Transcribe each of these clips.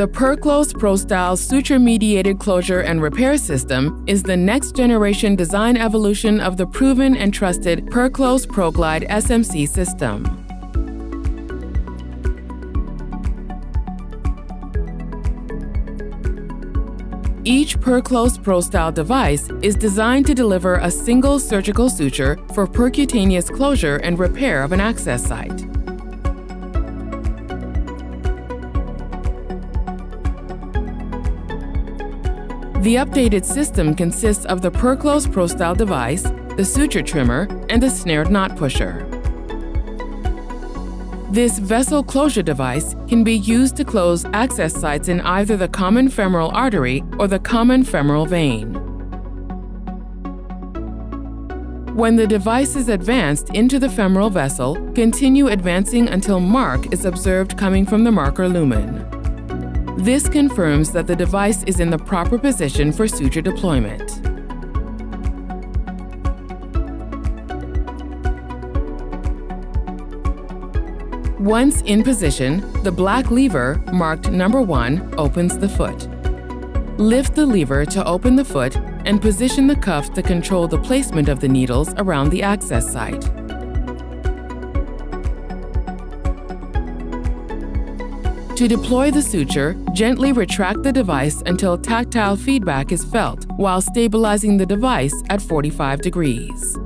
The Perclose ProStyle suture-mediated closure and repair system is the next-generation design evolution of the proven and trusted Perclose ProGlide SMC system. Each Perclose ProStyle device is designed to deliver a single surgical suture for percutaneous closure and repair of an access site. The updated system consists of the Perclose ProStyle device, the suture trimmer, and the snared knot pusher. This vessel closure device can be used to close access sites in either the common femoral artery or the common femoral vein. When the device is advanced into the femoral vessel, continue advancing until mark is observed coming from the marker lumen. This confirms that the device is in the proper position for suture deployment. Once in position, the black lever, marked number 1, opens the foot. Lift the lever to open the foot and position the cuff to control the placement of the needles around the access site. To deploy the suture, gently retract the device until tactile feedback is felt while stabilizing the device at 45 degrees.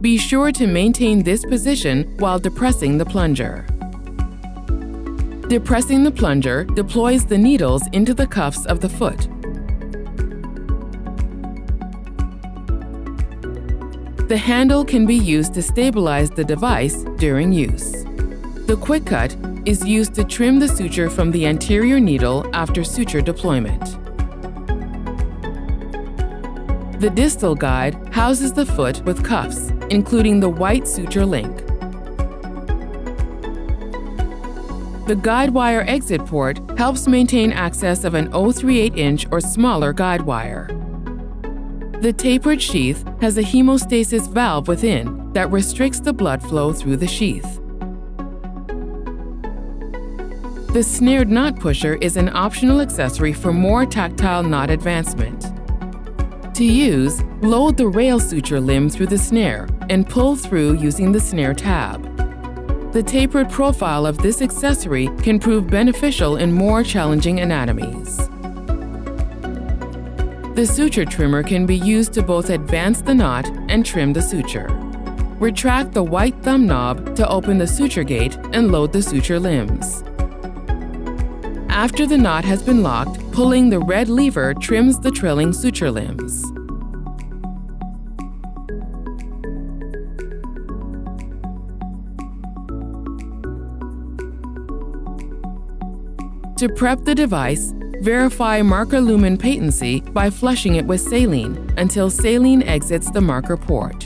Be sure to maintain this position while depressing the plunger. Depressing the plunger deploys the needles into the cuffs of the foot. The handle can be used to stabilize the device during use. The quick cut is used to trim the suture from the anterior needle after suture deployment. The distal guide houses the foot with cuffs including the white suture link. The guide wire exit port helps maintain access of an 038 inch or smaller guide wire. The tapered sheath has a hemostasis valve within that restricts the blood flow through the sheath. The snared knot pusher is an optional accessory for more tactile knot advancement. To use, load the rail suture limb through the snare and pull through using the snare tab. The tapered profile of this accessory can prove beneficial in more challenging anatomies. The suture trimmer can be used to both advance the knot and trim the suture. Retract the white thumb knob to open the suture gate and load the suture limbs. After the knot has been locked, pulling the red lever trims the trailing suture limbs. To prep the device, verify marker lumen patency by flushing it with saline until saline exits the marker port.